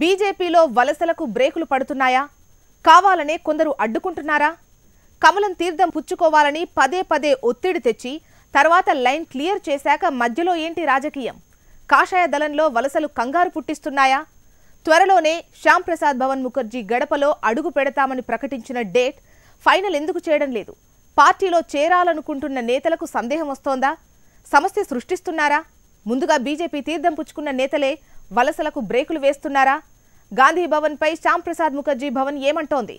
బీజేపీలో వలసలకు బ్రేకులు పడుతున్నాయా? కావాలనే కొందరు అడ్డుకుంటున్నారా? కమలం తీర్థం పుచ్చుకోవాలని పదే పదే ఒత్తిడి తెచ్చి తర్వాత లైన్ క్లియర్ చేశాక మధ్యలో ఏంటి రాజకీయం? కాషాయ దళంలో వలసలు కంగారు పుట్టిస్తున్నాయా? త్వరలోనే శ్యాంప్రసాద్ భవన్ ముఖర్జీ గడపలో అడుగు పెడతామని ప్రకటించిన డేట్ ఫైనల్ ఎందుకు చేయడం లేదు? పార్టీలో చేరాలనుకుంటున్న నేతలకు సందేహం వస్తోందా? సమస్య సృష్టిస్తున్నారా? ముందుగా బీజేపీ తీర్థం పుచ్చుకున్న నేతలే వలసలకు బ్రేకులు వేస్తున్నారా? గాంధీ భవన్పై శ్యామ్ ప్రసాద్ ముఖర్జీ భవన్ ఏమంటోంది?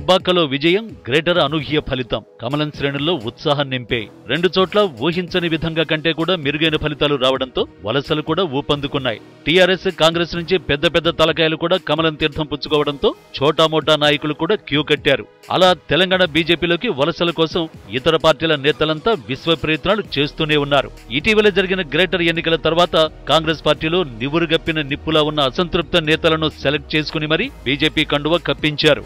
దుబ్బాకలో విజయం గ్రేటర్ అనూహ్య ఫలితం. కమలం శ్రేణుల్లో ఉత్సాహం నింపే. రెండు చోట్ల ఊహించని విధంగా కంటే కూడా మెరుగైన ఫలితాలు రావడంతో వలసలు కూడా ఊపందుకున్నాయి. టీఆర్ఎస్ కాంగ్రెస్ నుంచి పెద్ద పెద్ద తలకాయలు కూడా కమలం తీర్థం పుచ్చుకోవడంతో చోటామోటా నాయకులు కూడా క్యూ కట్టారు. అలా తెలంగాణ బీజేపీలోకి వలసల కోసం ఇతర పార్టీల నేతలంతా విశ్వ ప్రయత్నాలు చేస్తూనే ఉన్నారు. ఇటీవల జరిగిన గ్రేటర్ ఎన్నికల తర్వాత కాంగ్రెస్ పార్టీలో నివురుగప్పిన నిప్పులా ఉన్న అసంతృప్త నేతలను సెలెక్ట్ చేసుకుని మరీ బీజేపీ కండువ కప్పించారు.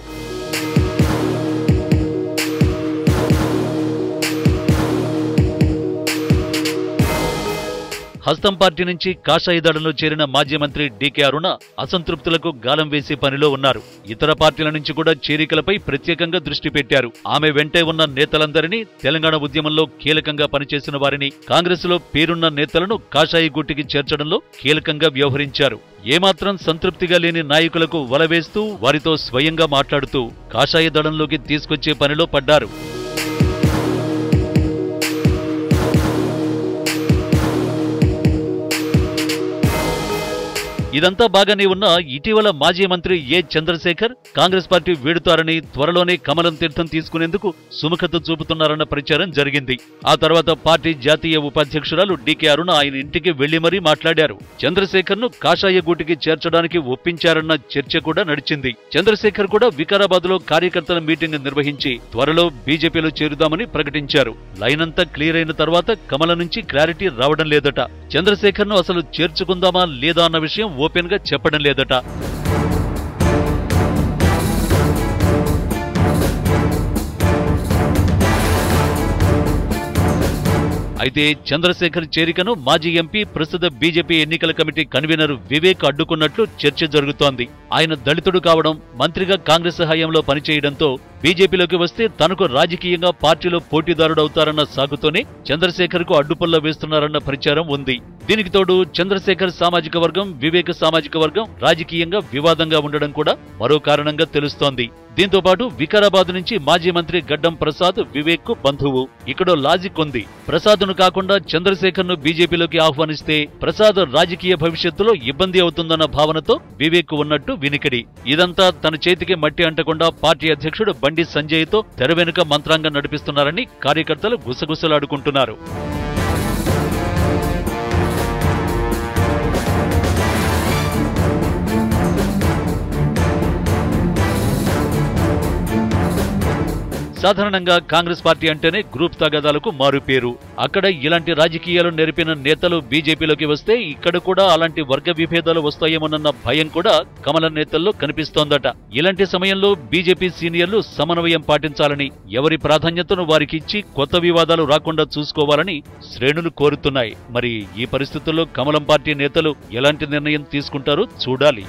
హస్తం పార్టీ నుంచి కాషాయ దళంలో చేరిన మాజీ మంత్రి డీకే అరుణ అసంతృప్తులకు గాలం వేసే పనిలో ఉన్నారు. ఇతర పార్టీల నుంచి కూడా చేరికలపై ప్రత్యేకంగా దృష్టి పెట్టారు. ఆమె వెంటే ఉన్న నేతలందరినీ తెలంగాణ ఉద్యమంలో కీలకంగా పనిచేసిన వారిని కాంగ్రెస్లో పేరున్న నేతలను కాషాయ గుట్టికి చేర్చడంలో కీలకంగా వ్యవహరించారు. ఏమాత్రం సంతృప్తిగా లేని నాయకులకు వలవేస్తూ వారితో స్వయంగా మాట్లాడుతూ కాషాయ దళంలోకి తీసుకొచ్చే పనిలో పడ్డారు. ఇదంతా బాగానే ఉన్నా ఇటీవల మాజీ మంత్రి ఏ చంద్రశేఖర్ కాంగ్రెస్ పార్టీ వీడుతారని త్వరలోనే కమలం తీర్థం తీసుకునేందుకు సుముఖత చూపుతున్నారన్న ప్రచారం జరిగింది. ఆ తర్వాత పార్టీ జాతీయ ఉపాధ్యక్షురాలు డీకే అరుణ ఆయన ఇంటికి వెళ్ళి మరీ మాట్లాడారు. చంద్రశేఖర్ను కాషాయ గూటికి చేర్చడానికి ఒప్పించారన్న చర్చ కూడా నడిచింది. చంద్రశేఖర్ కూడా వికారాబాద్లో కార్యకర్తల మీటింగ్ నిర్వహించి త్వరలో బీజేపీలో చేరుదామని ప్రకటించారు. లైన్ అంతా క్లియర్ అయిన తర్వాత కమల నుంచి క్లారిటీ రావడం లేదట. చంద్రశేఖర్ను అసలు చేర్చుకుందామా లేదా అన్న విషయం గా చెప్పడం లేదట. అయితే చంద్రశేఖర్ చేరికను మాజీ ఎంపీ ప్రస్తుత బీజేపీ ఎన్నికల కమిటీ కన్వీనర్ వివేక్ అడ్డుకున్నట్లు చర్చ జరుగుతోంది. ఆయన దళితుడు కావడం మంత్రిగా కాంగ్రెస్ హయాంలో పనిచేయడంతో బీజేపీలోకి వస్తే తనకు రాజకీయంగా పార్టీలో పోటీదారుడవుతారన్న సాగుతోనే చంద్రశేఖర్కు అడ్డుపల్ల వేస్తున్నారన్న ప్రచారం ఉంది. దీనికి తోడు చంద్రశేఖర్ సామాజిక వర్గం వివేక సామాజిక వర్గం రాజకీయంగా వివాదంగా ఉండడం కూడా మరో కారణంగా తెలుస్తోంది. దీంతో పాటు వికారాబాద్ నుంచి మాజీ మంత్రి గడ్డం ప్రసాద్ వివేక్కు బంధువు. ఇక్కడ లాజిక్ ఉంది. ప్రసాద్ను కాకుండా చంద్రశేఖర్ను బీజేపీలోకి ఆహ్వానిస్తే ప్రసాద్ రాజకీయ భవిష్యత్తులో ఇబ్బంది అవుతుందన్న భావనతో వివేక్ ఉన్నట్టు వినికిడి. ఇదంతా తన చేతికి మట్టి అంటకుండా పార్టీ అధ్యక్షుడు బండి సంజయ్తో తెర వెనుక మంత్రాంగం నడిపిస్తున్నారని కార్యకర్తలు గుసగుసలాడుకుంటున్నారు. సాధారణంగా కాంగ్రెస్ పార్టీ అంటేనే గ్రూప్ తగాదాలకు మారుపేరు అక్కడ ఇలాంటి రాజకీయాలు నెరిపిన నేతలు బీజేపీలోకి వస్తే ఇక్కడ కూడా అలాంటి వర్గ విభేదాలు వస్తాయేమోనన్న భయం కూడా కమల నేతల్లో కనిపిస్తోందట. ఇలాంటి సమయంలో బీజేపీ సీనియర్లు సమన్వయం పాటించాలని ఎవరి ప్రాధాన్యతను వారికిచ్చి కొత్త వివాదాలు రాకుండా చూసుకోవాలని శ్రేణులు కోరుతున్నాయి. మరి ఈ పరిస్థితుల్లో కమలం పార్టీ నేతలు ఎలాంటి నిర్ణయం తీసుకుంటారో చూడాలి.